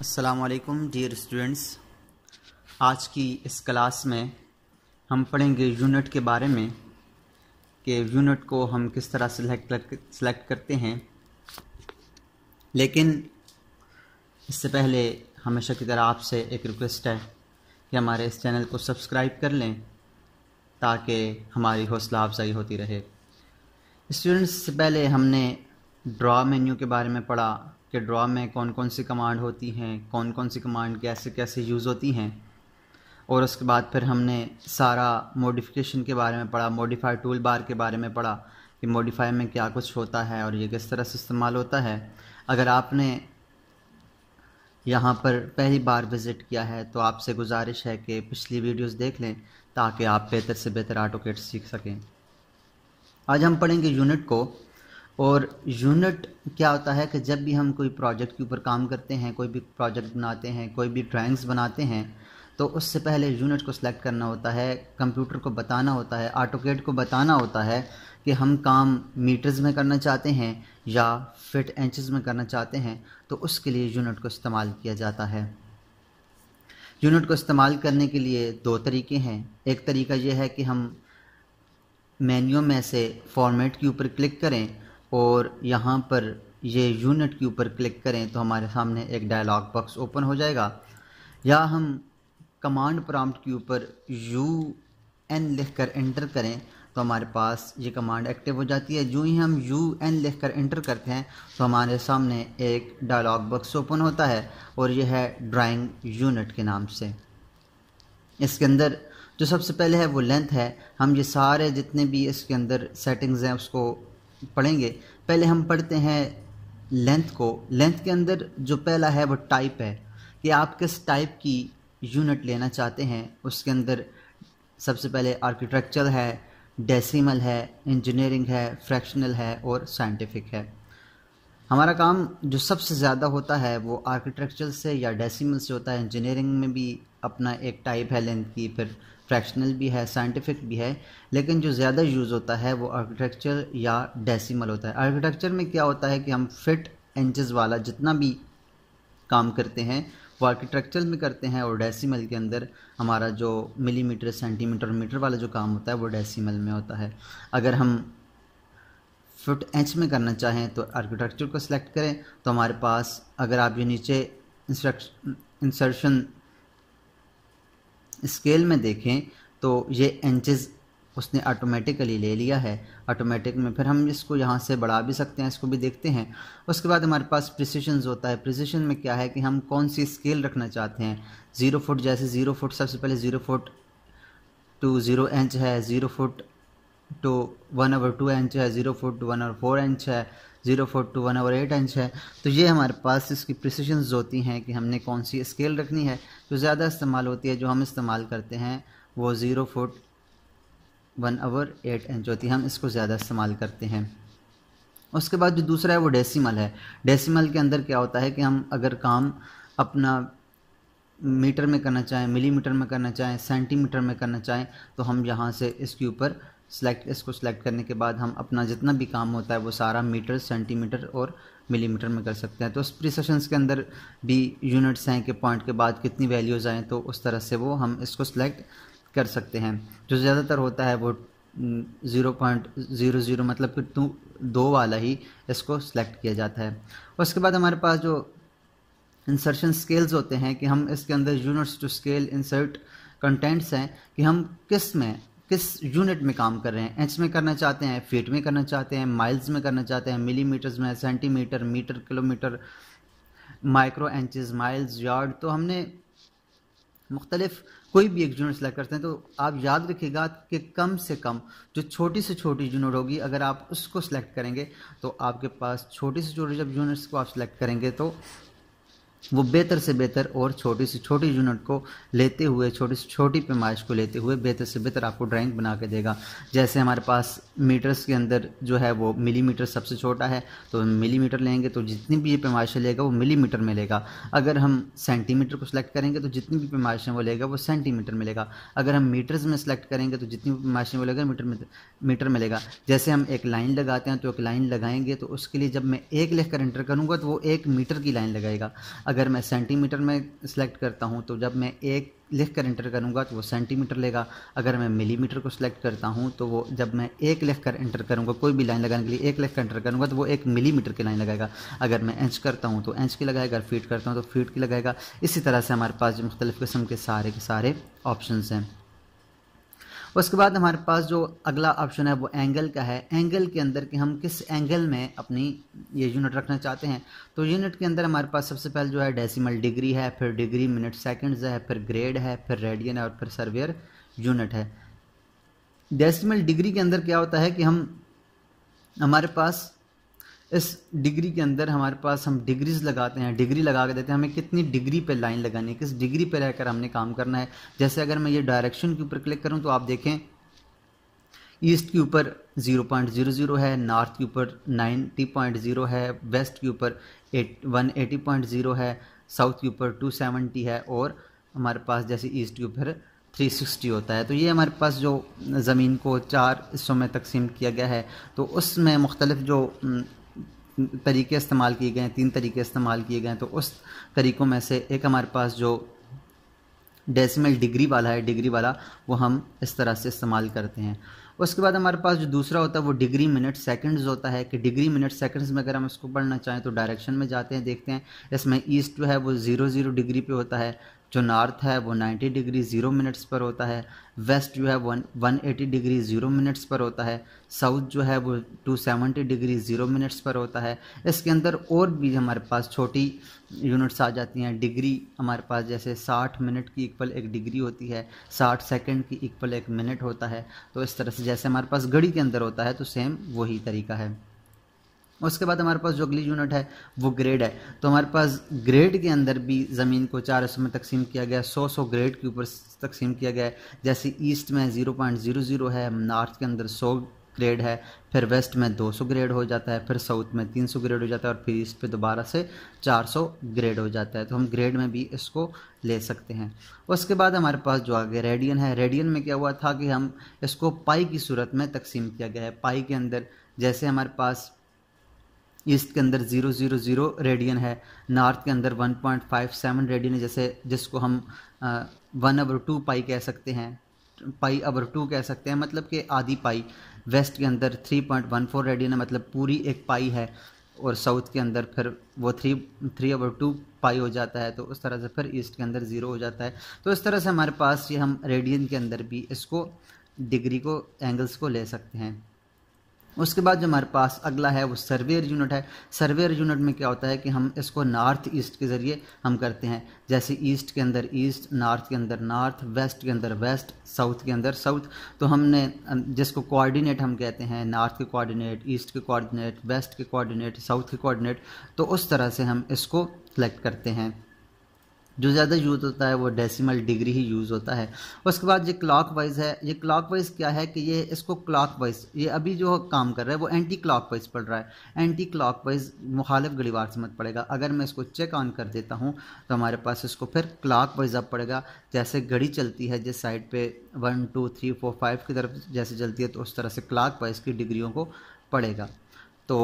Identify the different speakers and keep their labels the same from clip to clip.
Speaker 1: असलकुम dear students आज की इस क्लास में हम पढ़ेंगे यूनिट के बारे में कि यूनिट को हम किस तरह सेलेक्ट सेलेक्ट करते हैं। लेकिन इससे पहले हमेशा की तरह आपसे एक रिक्वेस्ट है कि हमारे इस चैनल को सब्सक्राइब कर लें ताकि हमारी हौसला अफजाई होती रहे। स्टूडेंट्स से पहले हमने ड्रा मेन्यू के बारे में पढ़ा कि ड्रा में कौन कौन सी कमांड होती हैं कौन कौन सी कमांड कैसे कैसे यूज़ होती हैं। और उसके बाद फिर हमने सारा मॉडिफिकेशन के बारे में पढ़ा मॉडिफाई टूल बार के बारे में पढ़ा कि मॉडिफाई में क्या कुछ होता है और ये किस तरह से इस्तेमाल होता है। अगर आपने यहाँ पर पहली बार विज़िट किया है तो आपसे गुजारिश है कि पिछली वीडियोस देख लें ताकि आप बेहतर से बेहतर ऑटोकेट सीख सकें। आज हम पढ़ेंगे यूनिट को और यूनिट क्या होता है कि जब भी हम कोई प्रोजेक्ट के ऊपर काम करते हैं, कोई भी प्रोजेक्ट बनाते हैं, कोई भी ड्राइंग्स बनाते हैं तो उससे पहले यूनिट को सिलेक्ट करना होता है, कंप्यूटर को बताना होता है ऑटोकेट को बताना होता है कि हम काम मीटर्स में करना चाहते हैं या फिट इंचज़ में करना चाहते हैं तो उसके लिए यूनिट को इस्तेमाल किया जाता है। यूनिट को इस्तेमाल करने के लिए दो तरीके हैं। एक तरीका यह है कि हम मेन्यू में से फॉर्मेट के ऊपर क्लिक करें और यहाँ पर ये यूनिट के ऊपर क्लिक करें तो हमारे सामने एक डायलॉग बॉक्स ओपन हो जाएगा। या हम कमांड प्रॉम्प्ट के ऊपर यू एन लिख कर एंटर करें तो हमारे पास ये कमांड एक्टिव हो जाती है। जो ही हम यू एन लिख कर एंटर करते हैं तो हमारे सामने एक डायलॉग बॉक्स ओपन होता है और यह है ड्राइंग यूनिट के नाम से। इसके अंदर जो सबसे पहले है वो लेंथ है। हम ये सारे जितने भी इसके अंदर सेटिंग्स हैं उसको पढ़ेंगे। पहले हम पढ़ते हैं लेंथ को। लेंथ के अंदर जो पहला है वो टाइप है। कि आप किस टाइप की यूनिट लेना चाहते हैं, उसके अंदर सबसे पहले आर्किटेक्चर है डेसिमल है इंजीनियरिंग है फ्रैक्शनल है और साइंटिफिक है। हमारा काम जो सबसे ज़्यादा होता है वो आर्किटेक्चर से या डेसिमल से होता है। इंजीनियरिंग में भी अपना एक टाइप है लेंथ की, फिर फ्रैक्शनल भी है साइंटिफिक भी है, लेकिन जो ज़्यादा यूज़ होता है वो आर्किटेक्चर या डेसिमल होता है। आर्किटेक्चर में क्या होता है कि हम फिट इंचज़ वाला जितना भी काम करते हैं, वो आर्किटेक्चर में करते हैं और डेसिमल के अंदर हमारा जो मिलीमीटर सेंटीमीटर मीटर वाला जो काम होता है वो डेसिमल में होता है। अगर हम फुट इंच में करना चाहें तो आर्किटेक्चर को सिलेक्ट करें। तो हमारे पास अगर आप ये नीचे इंसर्शन स्केल में देखें तो ये इंचज़ उसने ऑटोमेटिकली ले लिया है। ऑटोमेटिक में फिर हम इसको यहाँ से बढ़ा भी सकते हैं, इसको भी देखते हैं। उसके बाद हमारे पास प्रिसीशन होता है। प्रिसीशन में क्या है कि हम कौन सी स्केल रखना चाहते हैं? ज़ीरो फुट जैसे ज़ीरो फुट सबसे पहले zero foot two zero inch है zero foot two one over two inch है zero foot one over four inch है। Zero foot two one over eight inch है। तो ये हमारे पास इसकी प्रिसीशन होती हैं कि हमने कौन सी स्केल रखनी है। जो ज़्यादा इस्तेमाल होती है, जो हम इस्तेमाल करते हैं, वो zero foot one over eight inch होती है। हम इसको ज़्यादा इस्तेमाल करते हैं। उसके बाद जो दूसरा है, वो डेसिमल है। डेसिमल के अंदर क्या होता है कि हम अगर काम अपना मीटर में करना चाहें, मिलीमीटर में करना चाहें सेंटीमीटर में करना चाहें तो हम यहाँ से इसके ऊपर सेलेक्ट इसको सेलेक्ट करने के बाद हम अपना जितना भी काम होता है वो सारा मीटर सेंटीमीटर और मिलीमीटर में कर सकते हैं। तो प्रिसेशंस के अंदर भी यूनिट्स हैं कि पॉइंट के बाद कितनी वैल्यूज़ आएँ तो उस तरह से वो हम इसको सिलेक्ट कर सकते हैं। जो ज़्यादातर होता है वो ज़ीरो पॉइंट ज़ीरो ज़ीरो मतलब कि टू दो वाला ही इसको सिलेक्ट किया जाता है। उसके बाद हमारे पास जो इंसर्शन स्केल्स होते हैं कि हम इसके अंदर units to scale insert contents हैं कि हम किसमें किस यूनिट में काम कर रहे हैं इंच में करना चाहते हैं फीट में करना चाहते हैं माइल्स में करना चाहते हैं मिलीमीटर्स में centimetre metre kilometre micro inches miles yard तो हमने मुख्तलिफ़ कोई भी एक यूनिट सेलेक्ट करते हैं तो आप याद रखिएगा कि कम से कम जो छोटी से छोटी यूनिट होगी, अगर आप उसको सिलेक्ट करेंगे तो आपके पास छोटी से छोटी जब यूनिट्स को आप सिलेक्ट करेंगे तो वो बेहतर से बेहतर और छोटी से छोटी यूनिट को लेते हुए, छोटी से छोटी पैमाइश को लेते हुए बेहतर से बेहतर आपको ड्राइंग बना के देगा। जैसे हमारे पास मीटर्स के अंदर जो है वो मिलीमीटर सबसे छोटा है तो मिलीमीटर लेंगे तो जितनी भी ये पैमाइशें लेगा वो मिलीमीटर में लेगा। अगर हम सेंटीमीटर को सिलेक्ट करेंगे तो जितनी भी पैमाइशें वो लेगा, वो सेंटीमीटर में लेगा। अगर हम मीटर्स में सेलेक्ट करेंगे तो जितनी भी पैमाइशें वो लेगा मीटर में मीटर में लेगा। जैसे हम एक लाइन लगाते हैं तो एक लाइन लगाएँगे तो उसके लिए जब मैं एक लिख कर एंटर करूँगा तो वो एक मीटर की लाइन लगाएगा। अगर मैं सेंटीमीटर में सेलेक्ट करता हूँ तो जब मैं एक लिख कर इंटर करूँगा तो वो सेंटीमीटर लेगा। अगर मैं मिलीमीटर को सिलेक्ट करता हूँ तो वो जब मैं एक लिख कर इंटर करूँगा, कोई भी लाइन लगाने के लिए एक लिख कर इंटर करूँगा तो वो एक मिलीमीटर की लाइन लगाएगा। अगर मैं इंच करता हूँ तो इंच की लगाएगा। अगर फीट करता हूँ तो फीट की लगाएगा। इसी तरह से हमारे पास जो मुख्तलिफ़ किस्म के सारे के सारे ऑप्शन हैं। उसके बाद हमारे पास जो अगला ऑप्शन है, वो एंगल का है। एंगल के अंदर कि हम किस एंगल में अपनी ये यूनिट रखना चाहते हैं। तो यूनिट के अंदर हमारे पास सबसे पहले जो है डेसिमल डिग्री है, फिर डिग्री मिनट सेकंड्स है, फिर ग्रेड है, फिर रेडियन है और फिर सर्वेयर यूनिट है। डेसिमल डिग्री के अंदर क्या होता है कि हम, हमारे पास इस डिग्री के अंदर हमारे पास हम डिग्रीज लगाते हैं, डिग्री लगा के देते हैं, हमें कितनी डिग्री पे लाइन लगानी है, किस डिग्री पे रहकर हमने काम करना है। जैसे अगर मैं ये डायरेक्शन के ऊपर क्लिक करूँ तो आप देखें, ईस्ट के ऊपर ज़ीरो पॉइंट ज़ीरो ज़ीरो है, नॉर्थ के ऊपर नाइन्टी पॉइंट ज़ीरो है, वेस्ट के ऊपर eight, one eighty point zero है, साउथ के ऊपर टू सेवेंटी है और हमारे पास जैसे ईस्ट के ऊपर थ्री सिक्सटी होता है। तो ये हमारे पास जो ज़मीन को चार हिस्सों में तकसीम किया गया है। तो उसमें मुख्तलिफ़ जो तरीके इस्तेमाल किए गए हैं, तीन तरीके इस्तेमाल किए गए हैं तो उस तरीक़ों में से एक हमारे पास जो डेसिमल डिग्री वाला है डिग्री वाला, वो हम इस तरह से इस्तेमाल करते हैं। उसके बाद हमारे पास जो दूसरा होता है, वो डिग्री मिनट सेकंड्स होता है, कि डिग्री मिनट सेकंड्स में अगर हम इसको पढ़ना चाहें तो डायरेक्शन में जाते हैं, देखते हैं, इसमें ईस्ट जो है, वो ज़ीरो ज़ीरो डिग्री पे होता है जो नॉर्थ है वो 90 डिग्री ज़ीरो मिनट्स पर होता है, वेस्ट जो है one one eighty degree zero minutes पर होता है, साउथ जो है वो two seventy degree zero minutes पर होता है। इसके अंदर और भी हमारे पास छोटी यूनिट्स आ जाती हैं। डिग्री हमारे पास जैसे 60 मिनट की इक्वल एक डिग्री होती है 60 सेकंड की इक्वल एक मिनट होता है। तो इस तरह से जैसे हमारे पास घड़ी के अंदर होता है तो सेम वही तरीका है। उसके बाद हमारे पास जो अगली यूनिट है, वो ग्रेड है। तो हमारे पास ग्रेड के अंदर भी ज़मीन को चार हिस्सों में तकसीम किया गया, सौ सौ ग्रेड के ऊपर तकसीम किया गया है। जैसे ईस्ट में ज़ीरो पॉइंट ज़ीरो ज़ीरो है नॉर्थ के अंदर सौ ग्रेड है, फिर वेस्ट में 200 ग्रेड हो जाता है, फिर साउथ में 300 ग्रेड हो जाता है और फिर ईस्ट पे दोबारा से 400 ग्रेड हो जाता है। तो हम ग्रेड में भी इसको ले सकते हैं। उसके बाद हमारे पास जो आगे रेडियन है रेडियन में क्या हुआ था कि हम इसको पाई की सूरत में तकसीम किया गया है। पाई के अंदर जैसे हमारे पास ईस्ट के अंदर ज़ीरो ज़ीरो ज़ीरो रेडियन है, नॉर्थ के अंदर one point five seven radian है, जैसे, जिसको हम वन अवर टू पाई कह सकते हैं पाई अवर टू कह सकते हैं मतलब कि आधी पाई वेस्ट के अंदर three point one four radian है मतलब पूरी एक पाई है, और साउथ के अंदर फिर वो three three over two pi हो जाता है तो उस तरह से फिर ईस्ट के अंदर ज़ीरो हो जाता है। तो इस तरह से हमारे पास ये हम रेडियन के अंदर भी इसको, डिग्री को, एंगल्स को ले सकते हैं। उसके बाद जो हमारे पास अगला है, वो सर्वेयर यूनिट है। सर्वेयर यूनिट में क्या होता है कि हम इसको नॉर्थ ईस्ट के ज़रिए हम करते हैं। जैसे ईस्ट के अंदर ईस्ट, नॉर्थ के अंदर नॉर्थ, वेस्ट के अंदर वेस्ट, साउथ के अंदर साउथ। तो हमने, जिसको कोऑर्डिनेट हम कहते हैं, नॉर्थ के कोऑर्डिनेट, ईस्ट के कोऑर्डिनेट, वेस्ट के कोऑर्डिनेट, साउथ के कोऑर्डिनेट तो उस तरह से हम इसको सेलेक्ट करते हैं। जो ज़्यादा यूज़ होता है वो डेसिमल डिग्री ही यूज़ होता है। उसके बाद ये क्लॉक वाइज है। ये क्लॉक वाइज क्या है कि ये इसको क्लॉक वाइज ये अभी जो काम कर रहा है वो एंटी क्लॉक वाइज पढ़ रहा है। एंटी क्लॉक वाइज मुखालिफ से मत पड़ेगा। अगर मैं इसको चेक ऑन कर देता हूँ तो हमारे पास इसको फिर क्लॉक वाइज अब पड़ेगा। जैसे घड़ी चलती है जिस साइड पर one, two, three, four, five की तरफ़ जैसे चलती है तो उस तरह से क्लॉक वाइज की डिग्रियों को पड़ेगा। तो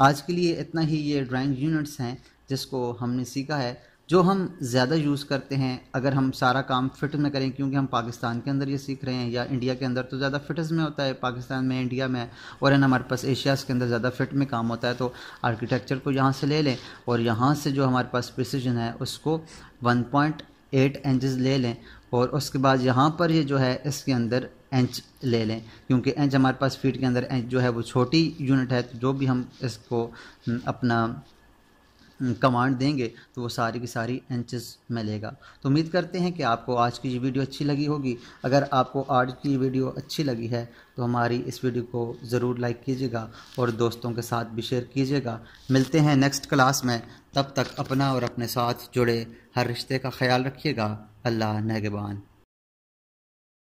Speaker 1: आज के लिए इतना ही। ये ड्राइंग यूनिट्स हैं जिसको हमने सीखा है। जो हम ज़्यादा यूज़ करते हैं, अगर हम सारा काम फिट में करें, क्योंकि हम पाकिस्तान के अंदर ये सीख रहे हैं या इंडिया के अंदर तो ज़्यादा फिटस में होता है, पाकिस्तान में, इंडिया में, और इन हमारे पास एशियाज़ के अंदर ज़्यादा फिट में काम होता है तो आर्किटेक्चर को यहाँ से ले लें, और यहाँ से जो हमारे पास प्रिसीजन है, उसको वन पॉइंट एट ले लें, और उसके बाद यहाँ पर ये जो है, इसके अंदर इंच ले लें, क्योंकि इंच हमारे पास फीट के अंदर इंच जो है, वो छोटी यूनिट है तो जो भी हम इसको अपना कमांड देंगे तो वो सारी की सारी इंचज़ में लेगा। तो उम्मीद करते हैं कि आपको आज की ये वीडियो अच्छी लगी होगी। अगर आपको आज की वीडियो अच्छी लगी है तो हमारी इस वीडियो को ज़रूर लाइक कीजिएगा और दोस्तों के साथ भी शेयर कीजिएगा। मिलते हैं नेक्स्ट क्लास में। तब तक अपना और अपने साथ जुड़े, हर रिश्ते का ख्याल रखिएगा। अल्लाह नगबान।